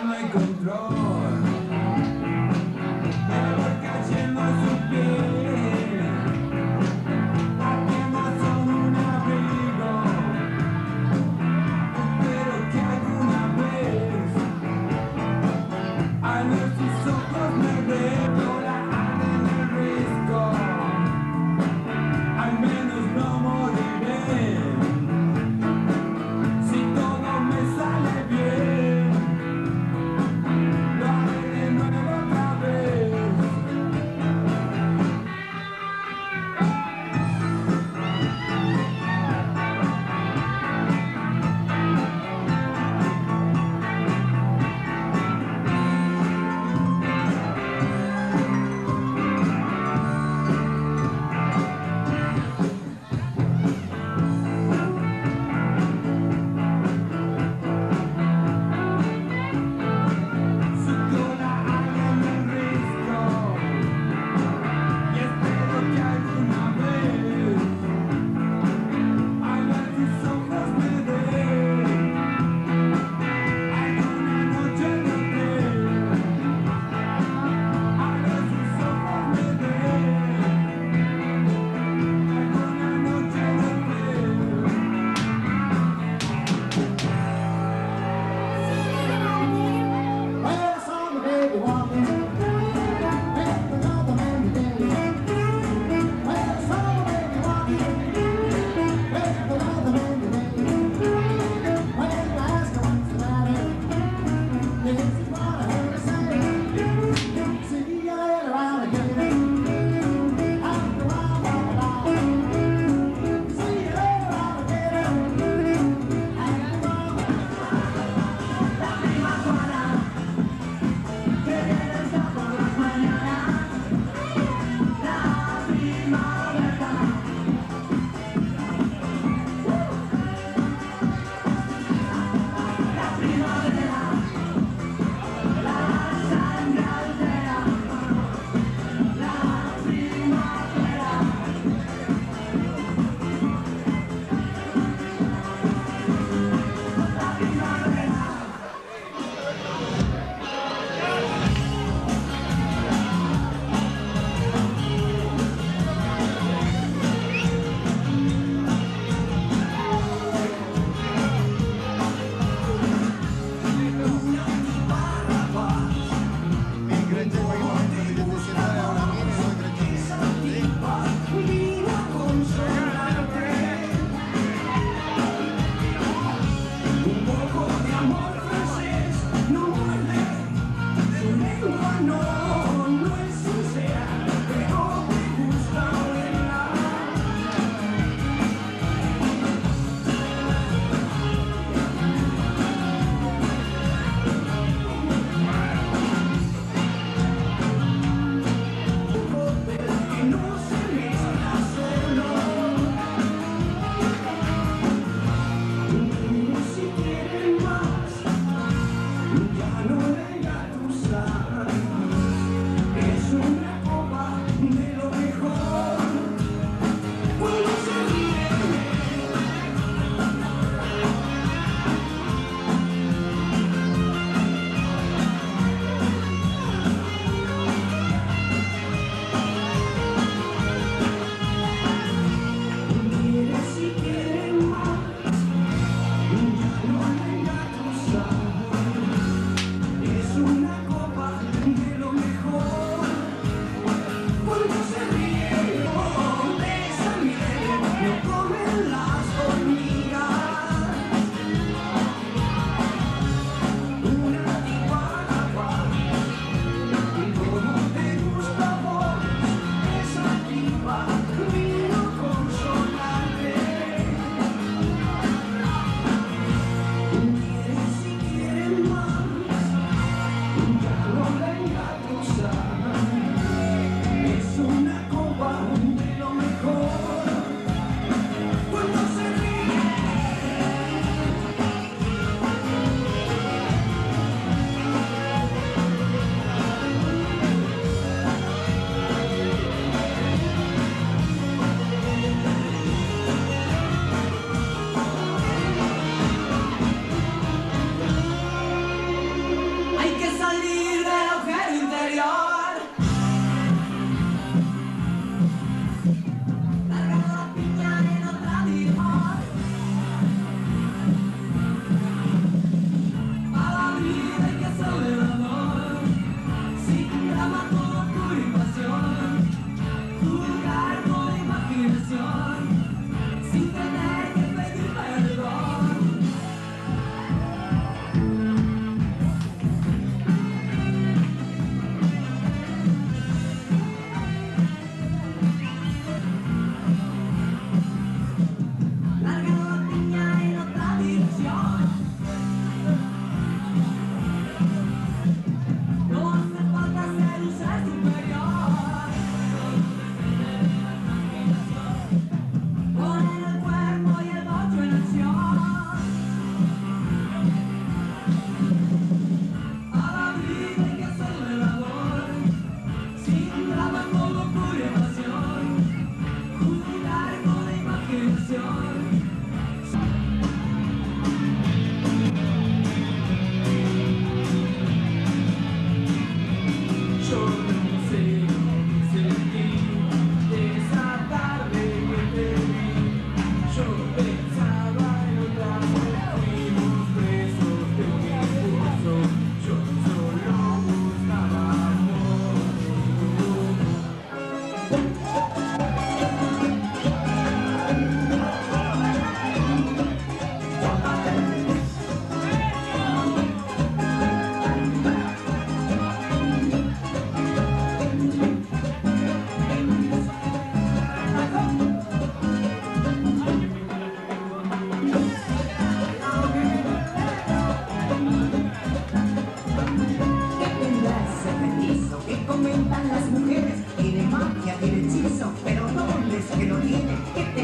Oh my God. que lo tiene.